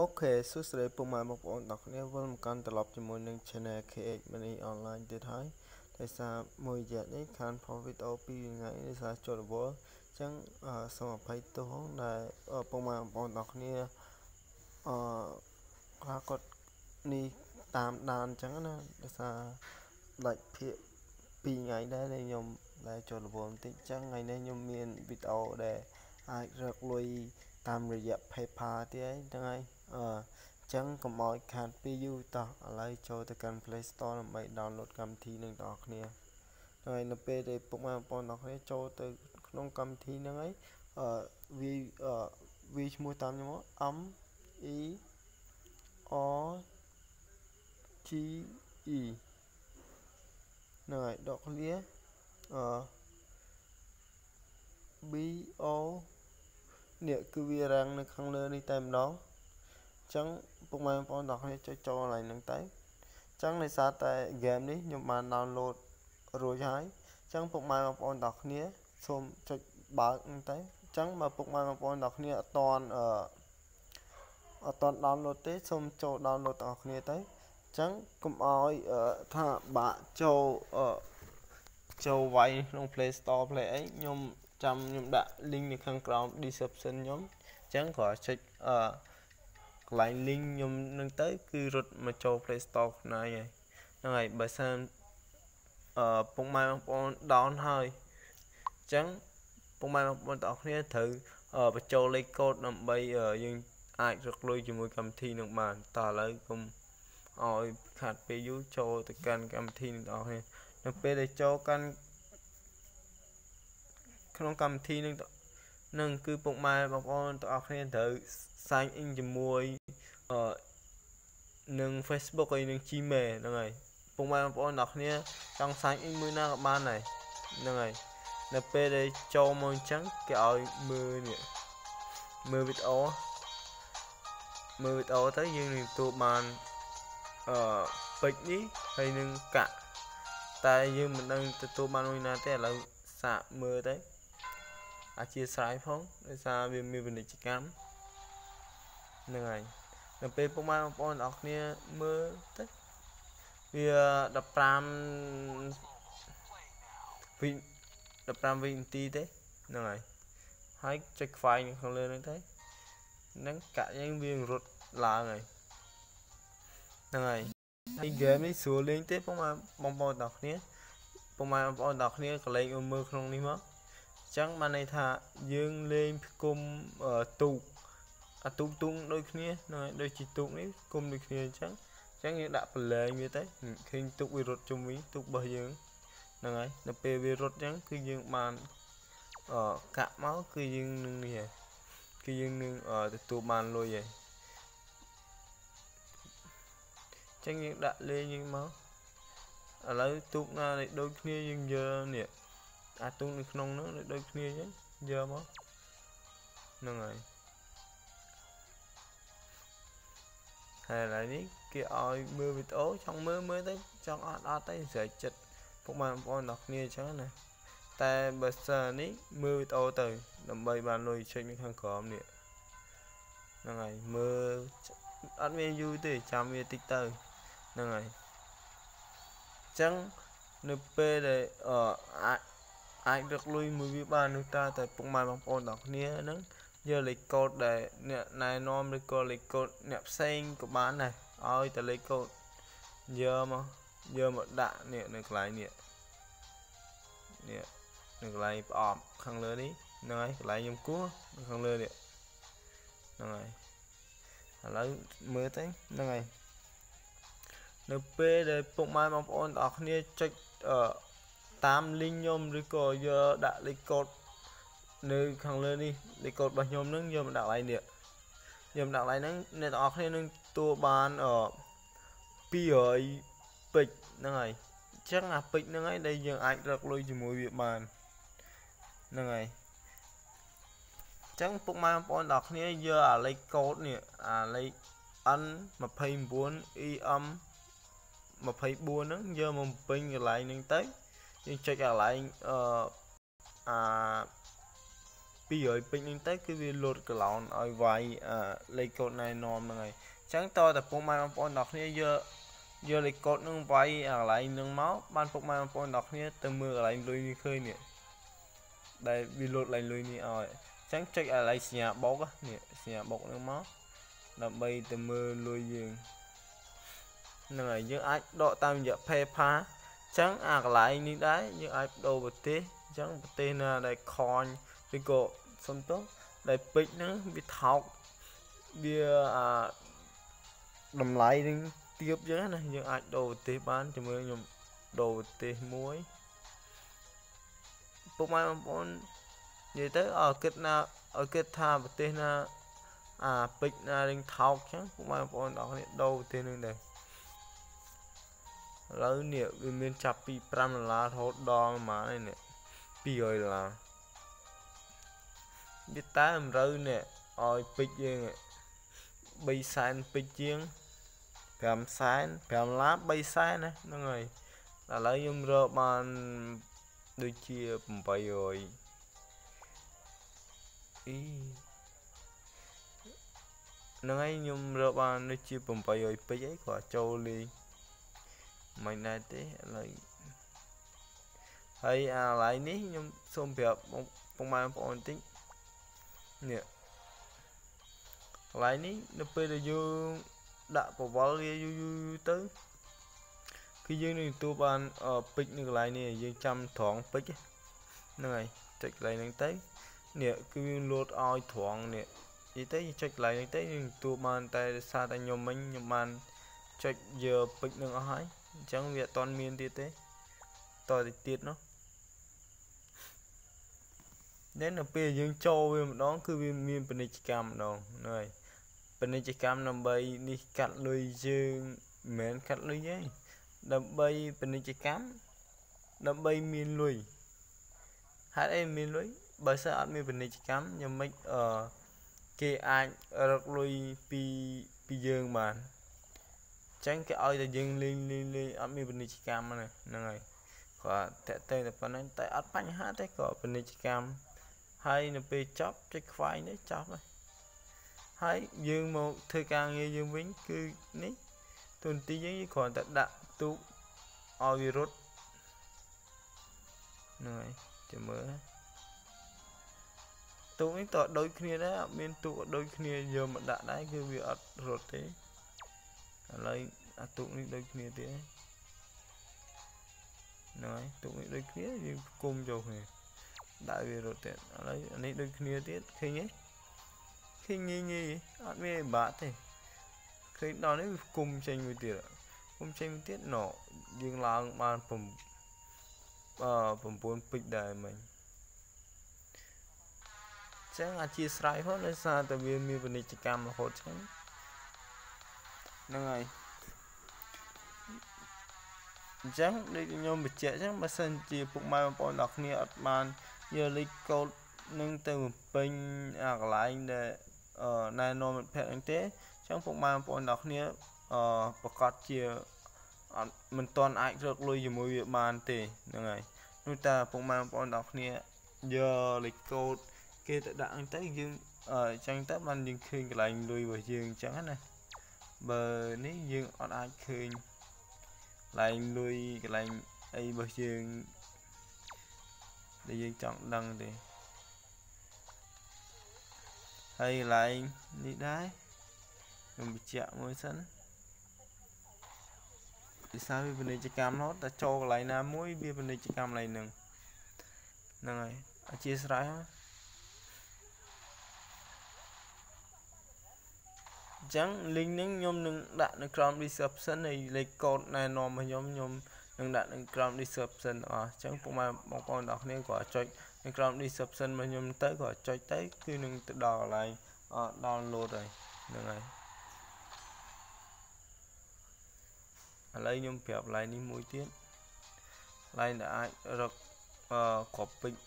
អូខេសួស្តីពុកម៉ែបងប្អូនទាំងគ្នាវិលមកកាន់ត្រឡប់ជាមួយនឹង Channel KH Money Online ទៀតហើយដោយសារមួយរយៈនេះខាន Profit អូពីថ្ងៃដោយសារចូលរវល់អញ្ចឹងសូមអភ័យទោសដែលពុកម៉ែបងប្អូនទាំងគ្នាអឺខ្លះគាត់នេះតាមដានអញ្ចឹងណាដោយសារដាច់ភាក2ថ្ងៃដែរដែលខ្ញុំដែលចូលរវល់បន្តិចអញ្ចឹងថ្ងៃនេះខ្ញុំមានវីដេអូដែលអាចរកលុយ តាមរយៈ PayPal ទៀតហ្នឹងហើយអឺចឹងកុំឲ្យខាតពីយូរតោះឥឡូវចូលទៅកាន់ Play Store ដើម្បី download កម្មវិធីនឹងបងប្អូនគ្នាហើយនៅពេលដែលពុកម៉ែបងប្អូនបងប្អូនចូលទៅក្នុងកម្មវិធីហ្នឹងហើយអឺវាអឺវាឈ្មោះតាមខ្ញុំ M E R G E ហ្នឹងហើយដកឃ្លាអឺ B O នេះគឺវារាំងនៅខាងលើនេះតែម្ដងអញ្ចឹងពុកម៉ែបងប្អូនទាំងគ្នាចុចចូលកន្លែងហ្នឹងទៅអញ្ចឹងដោយសារតែ game នេះខ្ញុំបាន download រួចហើយអញ្ចឹងពុកម៉ែបងប្អូនទាំងគ្នាសូមចុចបើកហ្នឹងទៅអញ្ចឹងបើពុកម៉ែបងប្អូនទាំងគ្នាអត់តន់អឺអត់តន់ download ទេសូមចូល download ទាំងគ្នាទៅអញ្ចឹងកុំឲ្យថាបាក់ចូលអឺចូលវាយក្នុង Play Store Play អីខ្ញុំ ចាំខ្ញុំដាក់ link នៅខាងក្រោម description ខ្ញុំអញ្ចឹងគ្រាន់ចុចអឺកន្លែង link ខ្ញុំនឹងទៅ គឺរត់មកចូល Play Store ខ្លួនឯងហើយហ្នឹងហើយបើសិនអឺពុកម៉ែបងប្អូន down ហើយអញ្ចឹងពុកម៉ែបងប្អូនទាំងអស់គ្នាត្រូវបញ្ចូលលេខកូដដើម្បីយើងអាចរកលុយជាមួយកម្មវិធីនឹងបានតើឥឡូវខ្ញុំឲ្យខាត់ពេលយូរចូលទៅកាន់កម្មវិធីនឹងបងប្អូននៅពេលដែលចូលកាន់ ក្នុងកម្មវិធីនឹងនឹងគឺពុកម៉ែបងប្អូនទាំងអស់គ្នាត្រូវ sign in ជាមួយអឺនឹង Facebook ហើយនឹង Gmail ហ្នឹងហើយពុកម៉ែបងប្អូនទាំងអស់គ្នាចង់ sign in មួយណាក៏បានដែរហ្នឹងហើយនៅពេលដែលចូលមកអញ្ចឹងគេឲ្យមើលនេះមើលវីដេអូមើលវីដេអូទៅយើងនឹងទទួលបានអឺពេជ្រនេះហើយនឹងកាក់តែយើងមិនដឹងទទួលបានមួយណាទេឥឡូវសាកមើលទៅ អធិស្ឋានផងដោយសារវាមានពាណិជ្ជកម្មហ្នឹងហើយនៅពេលពុកម៉ែបងប្អូនទាំងអស់គ្នាមើលទៅវា15វិ15វិនាទីទេហ្នឹងហើយហើយចុចខ្វាយនៅខាងលើហ្នឹងទៅហ្នឹងកាក់យើងវារត់ឡើងហើយហ្នឹងហើយហើយហ្គេមនេះស្រួលលេងទេពុកម៉ែបងប្អូនទាំងគ្នាពុកម៉ែបងប្អូនទាំងគ្នាក៏លេងមើលក្នុងនេះមក ចឹងបានន័យថាយើងលេងផ្គុំទូកអាទូកទូកដូចគ្នាហ្នឹងហើយដូចជាទូកនេះគុំដូចគ្នាអញ្ចឹងអញ្ចឹងយើងដាក់ប្រឡែងវាទៅឃើញទូកវារត់ជុំវិញទូករបស់យើងហ្នឹងហើយនៅពេលវារត់អញ្ចឹងគឺយើងបានអកាក់មកគឺយើងនឹងនេះហើយគឺយើងនឹងទទួលបានលុយហើយចឹងយើងដាក់លេងយើងមកឥឡូវទូកណាដូចគ្នាយើងយកនេះ អាទូនៅក្នុងនោះដូចគ្នាអញ្ចឹងយកមកហ្នឹងហើយហើយឥឡូវនេះគេឲ្យមើលវីដេអូចង់មើលមើលទៅចង់អត់អត់ទៅស្រេចចិត្តពុកម៉ែបងប្អូនទាំងគ្នាអញ្ចឹងណាតែបើសិននេះមើលវីដេអូទៅ ដើម្បីបានលុយចេញនៅខាងក្រោមនេះហ្នឹងហើយមើលអត់មានយូរទេចាំវាតិចទៅហ្នឹងហើយអញ្ចឹងនៅពេលដែលអឺ អាចអាចរកលុយមួយវាបាននោះតើតែពុកម៉ែបងប្អូនទាំងគ្នាហ្នឹងយកលេខកូដដែលអ្នកណែនាំឬក៏លេខកូដអ្នកផ្សេងក៏បានដែរឲ្យតែលេខកូដយកមកយកមកដាក់នេះនៅកន្លែងនេះនេះនៅកន្លែងប្រអប់ខាងលើនេះហ្នឹងហើយកន្លែងខ្ញុំគោះនៅខាងលើនេះហ្នឹងហើយឥឡូវមើលទៅហ្នឹងហើយនៅពេលដែលពុកម៉ែបងប្អូនទាំងអស់គ្នាចុចអឺ តាម link ខ្ញុំឬក៏យកដាក់លេខកូដនៅខាងលើនេះលេខកូដរបស់ខ្ញុំនឹងយកមកដាក់កន្លែងនេះយកមកដាក់កន្លែងហ្នឹងអ្នកទាំងអស់គ្នានឹងទួបានអ200ពេជ្រហ្នឹងហើយអញ្ចឹងអាពេជ្រហ្នឹងហើយដែលយើងអាចរកលុយជាមួយវាបានហ្នឹងហើយអញ្ចឹងពុកម៉ែបងប្អូនទាំងគ្នាយកអាលេខកូដនេះអាលេខ N29 EM 24ហ្នឹងយកមកពេញកន្លែងហ្នឹងទៅ យើងចុចកន្លែងអឺអា200ពេជ្រហ្នឹងទៅគឺវាលោតកឡោនឲ្យវាយអាលេខកូដណែនាំហ្នឹងហើយអញ្ចឹងតតែពុកម៉ែបងប្អូនទាំងគ្នាយកយកលេខកូដហ្នឹងវាយអាកន្លែងហ្នឹងមកបានពុកម៉ែបងប្អូនទាំងគ្នាទៅមើលកន្លែងលុយនេះឃើញនេះដែលវាលោតកន្លែងលុយនេះឲ្យអញ្ចឹងចុចកន្លែងសញ្ញាបុកនេះសញ្ញាបុកហ្នឹងមកដើម្បីទៅមើលលុយយើងហ្នឹងហើយយើងអាចដកតាមរយៈ PayPal ចឹងអាកន្លែងនេះដែរយើងអាចបដូរប្រទេសអញ្ចឹងប្រទេសណាដែលខនឬក៏សុំទោសដែលពេជ្រហ្នឹងវាថោកវាអាតម្លៃនឹងទៀបចឹងណាយើងអាចដូរប្រទេសបានជាមួយខ្ញុំដូរប្រទេសមួយពុកម៉ែបងប្អូននិយាយទៅឲ្យគិតណាឲ្យគិតថាប្រទេសណាអាពេជ្រណានឹងថោកចឹងពុកម៉ែបងប្អូនអរគ្នាដូរប្រទេសនឹងដែរ ឥឡូវនេះវាមានចាប់ពី5ដុល្លាររហូតដល់ប្រហែលនេះ200ដុល្លារវាតែអំរូវនេះឲ្យពេជ្រយើង3សែនពេជ្រជាង5សែន5ឡា3សែនណាហ្នឹងហើយឥឡូវខ្ញុំរកបានដូចជា800អីហ្នឹងហើយខ្ញុំរកបានដូចជា800ពេជ្រអីគាត់ចូលលេង មិនដែរទេឥឡូវហើយអាកន្លែងនេះខ្ញុំសូមប្រាប់ពុកម៉ែបងប្អូនបន្តិចនេះកន្លែងនេះនៅពេលដែលយើងដាក់ប្រវល់វាយូរយូរទៅគឺយើងនឹងទទួលបានពេជ្រនៅកន្លែងនេះយើងចាំត្រង់ពេជ្រហ្នឹងហើយចុចកន្លែងហ្នឹងទៅនេះគឺវាលោតឲ្យត្រង់នេះនិយាយទៅចុចកន្លែងហ្នឹងទៅយើងទទួលបានតែសារតែខ្ញុំមិញខ្ញុំបានចុចយកពេជ្រនឹងអស់ហើយ អញ្ចឹងវាអត់ទាន់មានទៀតទេតទៅទៀតនោះដែលនៅពេលយើងចូលវាម្ដង គឺវាមានពាណិជ្ជកម្មម្ដងហ្នឹងហើយពាណិជ្ជកម្មដើម្បីនេះកាត់លុយយើងមិនមែនកាត់លុយទេដើម្បីពាណិជ្ជកម្មដើម្បីមានលុយហេតុអីមានលុយបើសិនអត់មានពាណិជ្ជកម្មខ្ញុំមិនអឺគេអាចរកលុយពីពីយើងបាន ចឹងគេឲ្យតែយើងលេងលេងលេងអត់មានពាណិជ្ជកម្មហ្នឹងហើយគាត់តេតេតែប៉ុណ្ណឹងតែអត់បញ្ហាទេក៏ពាណិជ្ជកម្មហើយនៅពេលចប់ចុចខ្វាយនេះចប់ហើយហើយយើងមកធ្វើការងារយើងវិញគឺនេះទូនទីយើងគ្រាន់តែដាក់ទូកឲ្យវារត់ហ្នឹងហើយចាំមើលទូកនេះតើដូចគ្នាដែរអត់មានទូកដូចគ្នាយកមកដាក់ដែរគឺវាអត់រត់ទេ ឥឡូវអាទូកនេះដូចគ្នាទៀតហ្នឹងហើយទូកនេះដូចគ្នាយើងគុំចូលគ្នាដាក់វារត់ទៀតឥឡូវអានេះដូចគ្នាទៀតឃើញទេឃើញងាយងាយអត់មានបាក់ទេឃើញដល់នេះវាគុំចេញមួយទៀតគុំចេញមួយទៀតណយើងឡើងបាន9អឺ9ពេជ្រដែរមិញចឹងអធិស្ឋានផងដោយសារតែវាមានពាណិជ្ជកម្មរហូតចឹង ហ្នឹងហើយអញ្ចឹងដូចខ្ញុំបញ្ជាក់អញ្ចឹងបើសិនជាពុកម៉ែបងប្អូនទាំងគ្នាអត់បានយកលេខកូដនឹងទៅពេញអាកន្លែងដែលណែនាំមិត្តភ័ក្តិហ្នឹងទេអញ្ចឹងពុកម៉ែបងប្អូនទាំងគ្នាអឺប្រកាសជាអត់មិនទាន់អាចរកលុយជាមួយវាបានទេហ្នឹងហើយនោះតែពុកម៉ែបងប្អូនទាំងគ្នាយកលេខកូដគេទៅដាក់ហ្នឹងទៅយើងអញ្ចឹងទៅបានយើងឃើញកន្លែងលុយរបស់យើងអញ្ចឹងណា បើនេះយើងអត់អាចឃើញកន្លែងលុយកន្លែងអីរបស់យើងដែលយើងចង់ដឹងទេហើយកន្លែងនេះដែរខ្ញុំបញ្ជាក់មួយសិនពិសាវាពាណិជ្ជកម្មនោះតែចូលកន្លែងណាមួយវាពាណិជ្ជកម្មកន្លែងហ្នឹងហ្នឹងហើយអធិស្ឋានចឹង link នេះខ្ញុំនឹងដាក់នៅក្រោម description នៃលេខកូដណែនាំរបស់ខ្ញុំខ្ញុំនឹងដាក់នៅក្រោម description អស់អញ្ចឹងពុកម៉ែបងប្អូនទាំងគ្នាក៏ចុចនៅក្រោម description របស់ខ្ញុំទៅក៏ចុចទៅគឺនឹងទៅដល់កន្លែង download ហើយហ្នឹងហើយឥឡូវខ្ញុំប្រាប់កន្លែងនេះមួយទៀតកន្លែងដែលអាចរកអឺក្របពេជ្រ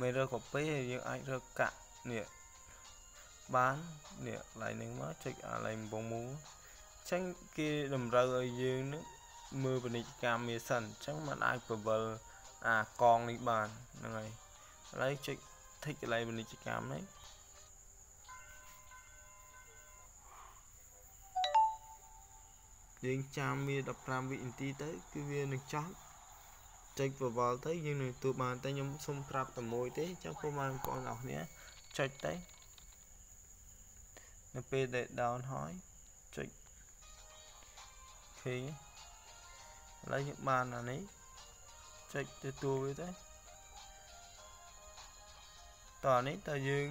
មិនរកក្របពេជ្រយើងអាចរកកាក់នេះ បាននេះកន្លែងនេះមកចុចកន្លែងបំពងមូអញ្ចឹងគេតម្រូវឲ្យយើងនឹងមើលពាណិជ្ជកម្មវាសិនអញ្ចឹងมันអាចពវល់អាកងនេះបានហ្នឹងហើយឥឡូវចុច thích កន្លែងពាណិជ្ជកម្មនេះយើងចាំវា15វិនាទីទៅគឺវានឹងចប់ចុចប្រវល់ទៅយើងនឹងទទួលបានតែខ្ញុំសុំប្រាប់តែមួយទេអញ្ចឹងពុកម៉ែបងប្អូនអរគ្នាចុចទៅ នៅពេលដែល down ហើយចុចឃើញឥឡូវយើងបានអានេះចុចទទួលវាទៅតោះនេះតើយើង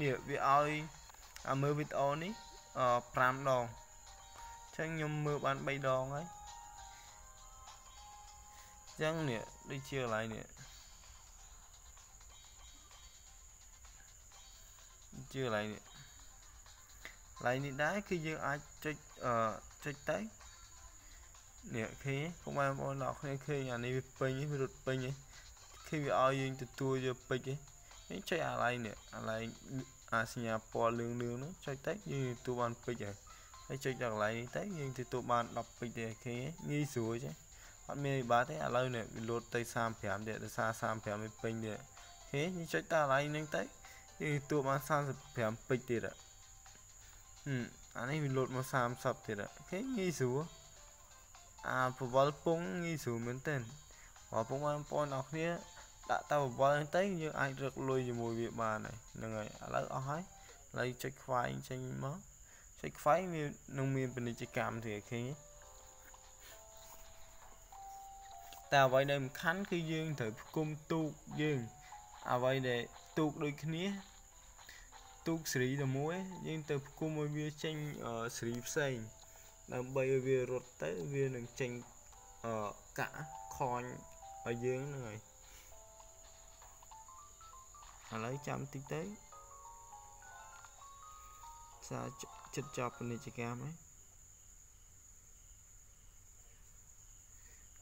នេះវាឲ្យអាមើលវីដេអូនេះ5ដងចឹងខ្ញុំមើលបាន3ដងហើយចឹងនេះដូចជាកន្លែងនេះជាកន្លែងនេះ កន្លែងនេះដែរគឺយើងអាចចុចអឺចុចទៅនេះឃើញពុកម៉ែបងប្អូនអ្នកគ្នាឃើញអានេះវាពេញវារត់ពេញឃើញវាឲ្យយើងទទួលយកពេជ្រនេះចុចអាឡៃនេះអាឡៃអាសញ្ញាពណ៌លឿងលឿងនោះចុចទៅយើងទទួលបានពេជ្រហើយហើយចុចដល់កន្លែងនេះទៅយើងទទួលបាន10ពេជ្រទេឃើញងាយស្រួលចេះអត់មានអីបាទទេឥឡូវនេះវាលោតទៅ35ទៀតដោយសារ35វាពេញទៀតឃើញយើងចុចដល់កន្លែងហ្នឹងទៅយើងទទួលបាន35ពេជ្រទៀតហឹម អានេះវាលោតមក30ទៀតឃើញងាយស្រួលអាប្រវល់ពងងាយស្រួលមែនទែនបងប្អូនបងប្អូនអរគ្នាដាក់តើប្រវល់ទៅយើងអាចរកលុយជាមួយវាបានហើយហ្នឹងហើយឥឡូវអស់ហើយឥឡូវចុចខ្វែងចេញមកចុចខ្វែងវានឹងមានពាណិជ្ជកម្មទៀតឃើញតែអ្វីដែលសំខាន់គឺយើងត្រូវផ្គុំទូកយើងអ្វីដែលទូកដូចគ្នា ទូកស្រីតែមួយយើងទៅផ្គុំឲ្យវាចេញស្រីផ្សេងដើម្បីឲ្យវារត់ទៅវានឹងចេញអកាក់ខនឲ្យយើងហ្នឹងហើយឥឡូវចាំតិចទៅសារចិត្តចប់ពាណិជ្ជកម្មហើយ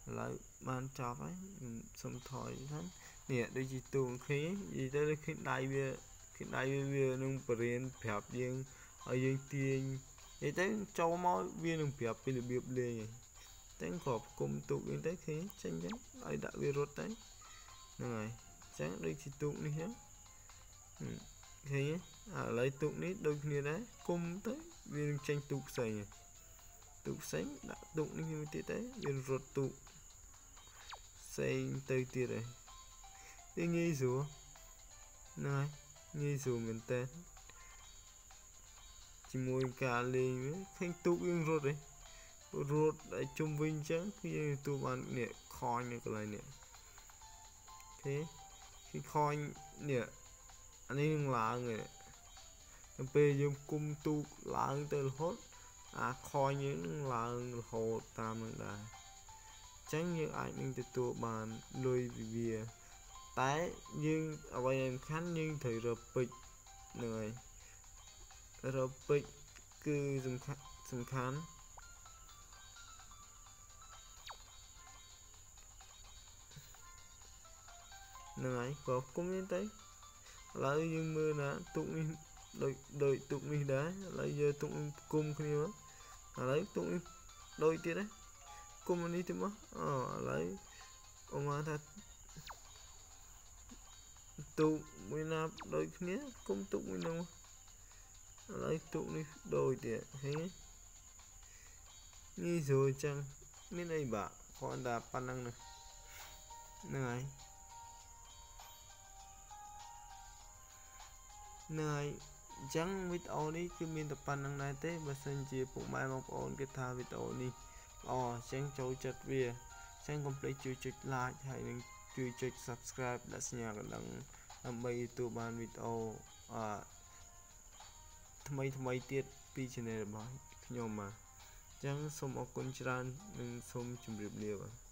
ឥឡូវបានចប់ហើយខ្ញុំសុំថយហ្នឹងនេះដូចជាទូងឃើញនិយាយទៅឃើញដៃវា ឃើញដៃវាវានឹងបរៀនប្រាប់យើងឲ្យយើងទាញនិយាយទៅចូលមកវានឹងប្រាប់ពីរបៀបលេងហើយតែគ្របគុំទូកវិញទៅឃើញចេញចឹងឲ្យដាក់វារត់ទៅហ្នឹងហើយចឹងដូចជាទូកនេះចឹងឃើញឥឡូវទូកនេះដូចគ្នាដែរគុំទៅវានឹងចេញទូកផ្សេងទូកផ្សេងដាក់ទូកនេះមួយទៀតទៅវារត់ទូកផ្សេងទៅទៀតហើយវាងាយស្រួលហ្នឹងហើយ ងាយស្រួលមែនតើជាមួយការលេងវាឃើញទូកយើងរត់ឯងរត់ឲ្យជុំវិញអញ្ចឹងគឺយើងទទួលបាននេះខញនៅកន្លែងនេះអូខេគឺខញនេះអានេះនឹងឡើងឯងទៅពេលយើងគុំទូកឡើងទៅរហូតអាខញយើងនឹងឡើងរហូតតាមនឹងដែរអញ្ចឹងយើងអាចនឹងទទួលបានលុយពីវា តែយើងអ្វីសំខាន់យើងត្រូវរកពេជ្រហ្នឹងហើយរកពេជ្រគឺសំខាន់សំខាន់ហ្នឹងហើយក៏គុំនេះទៅឥឡូវយើងមើលណាទុកនេះដូចដូចទុកនេះដែរឥឡូវយកទុកនេះគុំគ្នាមកឥឡូវទុកនេះដូចទៀតណាគុំនេះទៅមកអូឥឡូវអូមកថា ទុកមួយណាដូចគ្នាគុំទុកមួយនោះឥឡូវទុកនេះដូចទៀតឃើញនេះស្រួលចឹងមានអីបាក់គ្រាន់តែប៉ុណ្្នឹងហ្នឹងហើយហ្នឹងហើយអញ្ចឹងវីដេអូនេះគឺមានតែប៉ុណ្្នឹងដែរទេបើសិនជាពុកម៉ែបងប្អូនគេថាវីដេអូនេះល្អអញ្ចឹងចូលចិត្តវាអញ្ចឹងកុំភ្លេចជួយចុច like ហើយនឹង ជួយចុច subscribe ដាក់សញ្ញាកណ្ដឹងដើម្បីទទួលបានវីដេអូអឺថ្មីថ្មីទៀតពី channel របស់ខ្ញុំបាទអញ្ចឹងសូមអរគុណច្រើននិងសូមជម្រាបលាបាទ